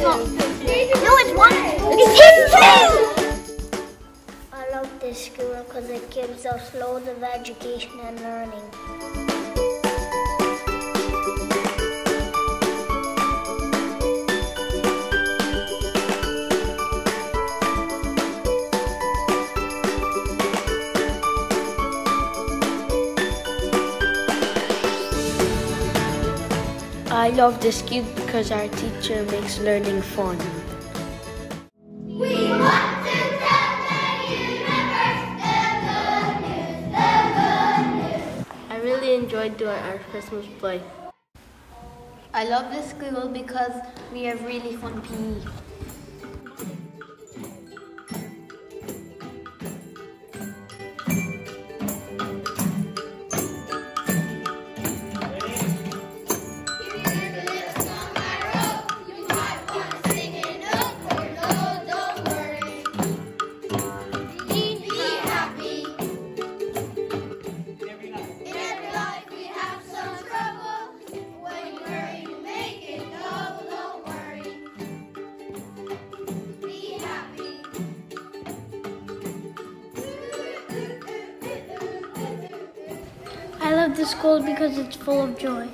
No, it's one. It's two. I love this school because it gives us loads of education and learning. I love this school because our teacher makes learning fun. We want to tell the universe the good news, the good news. I really enjoyed doing our Christmas play. I love this school because we have really fun PE. This school because it's full of joy.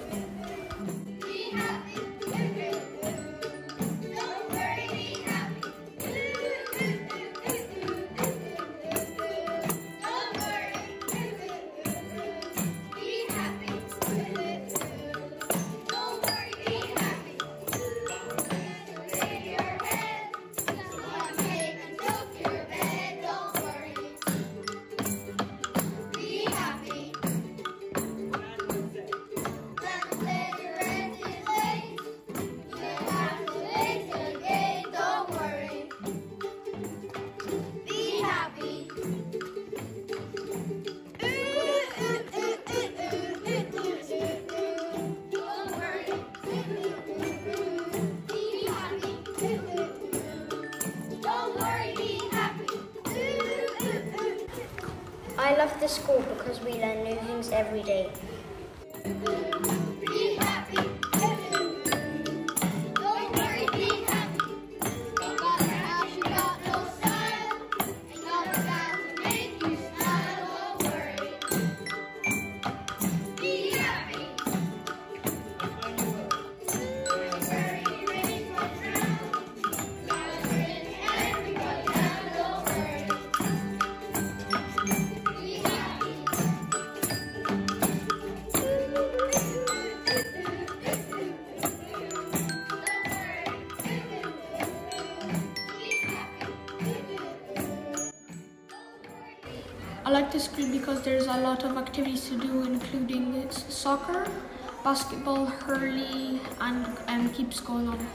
I love this school because we learn new things every day. Be happy. I like this school because there's a lot of activities to do, including soccer, basketball, hurley, and um, keeps going on.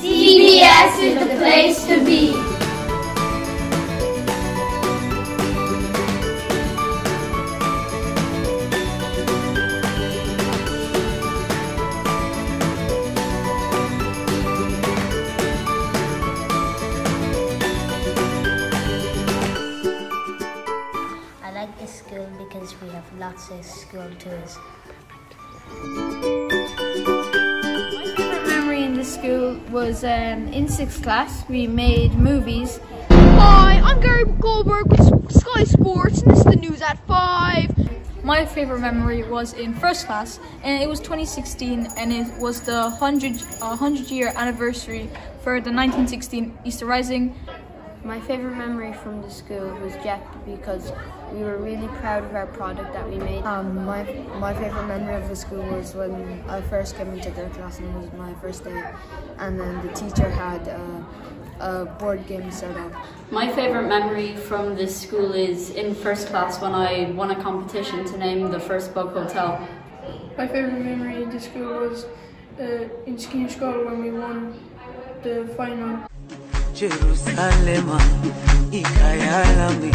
CBS is the place to be. Because we have lots of school tours. My favorite memory in the school was um, in sixth class. We made movies. Hi, I'm Gary Goldberg with Sky Sports, and this is the news at five. My favorite memory was in first class, and it was 2016, and it was the 100, uh, 100 year anniversary for the 1916 Easter Rising. My favorite memory from the school was Jeff because we were really proud of our product that we made. Um, my my favorite memory of the school was when I first came into their class and it was my first day, and then the teacher had a, a board game set up. My favourite memory from this school is in first class when I won a competition to name the first bug hotel. My favourite memory in the school was uh, in skiing school when we won the final. Jerusalema ikayalami